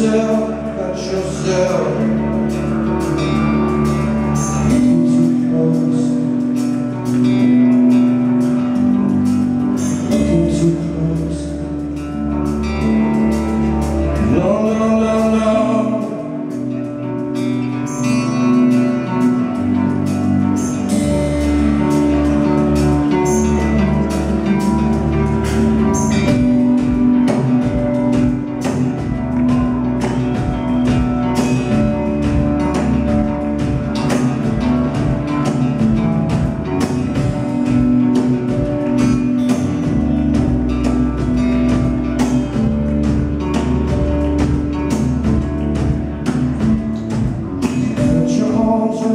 yourself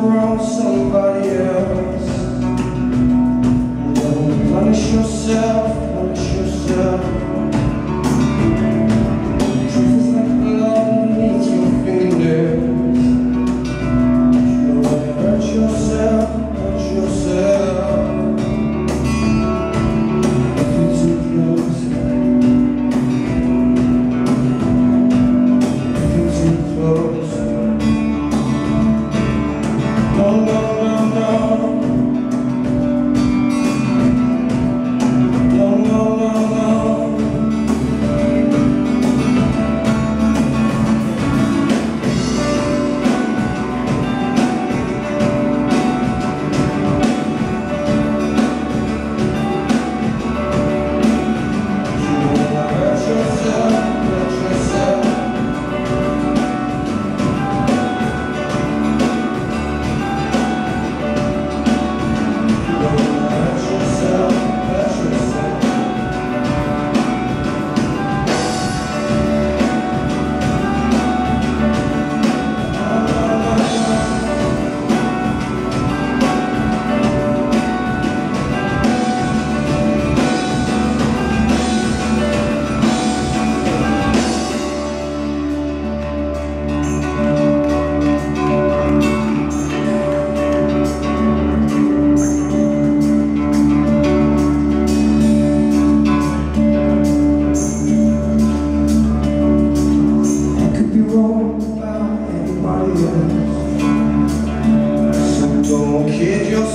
cross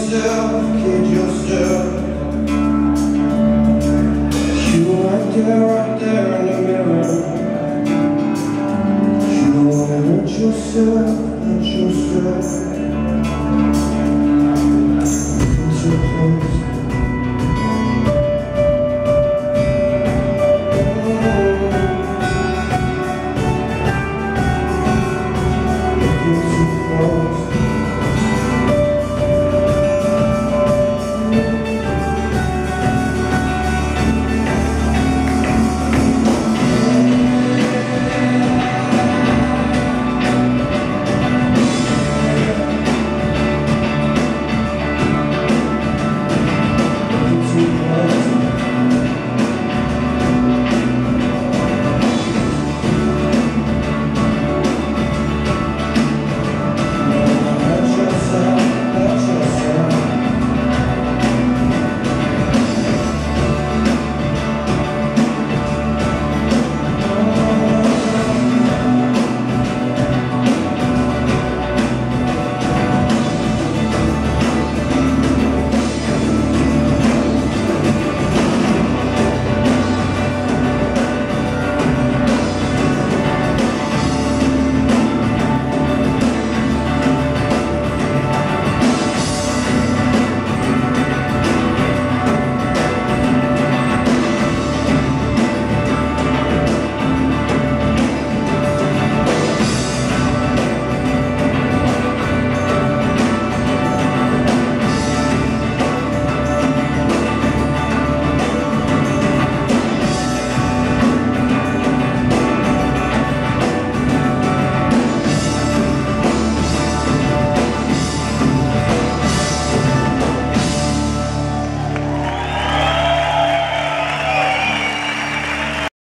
kid yourself. You right there, right there in the mirror. Hurt yourself, hurt yourself.